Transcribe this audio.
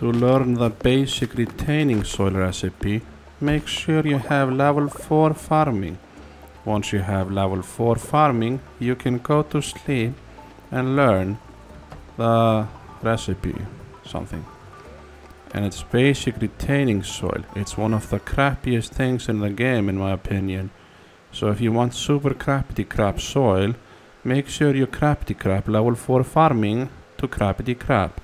To learn the basic retaining soil recipe, make sure you have level 4 farming. Once you have level 4 farming, you can go to sleep and learn the recipe, something. And it's basic retaining soil. It's one of the crappiest things in the game in my opinion. So if you want super crappity crap soil, make sure you crappity crap level 4 farming to crappity crap.